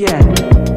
Yeah.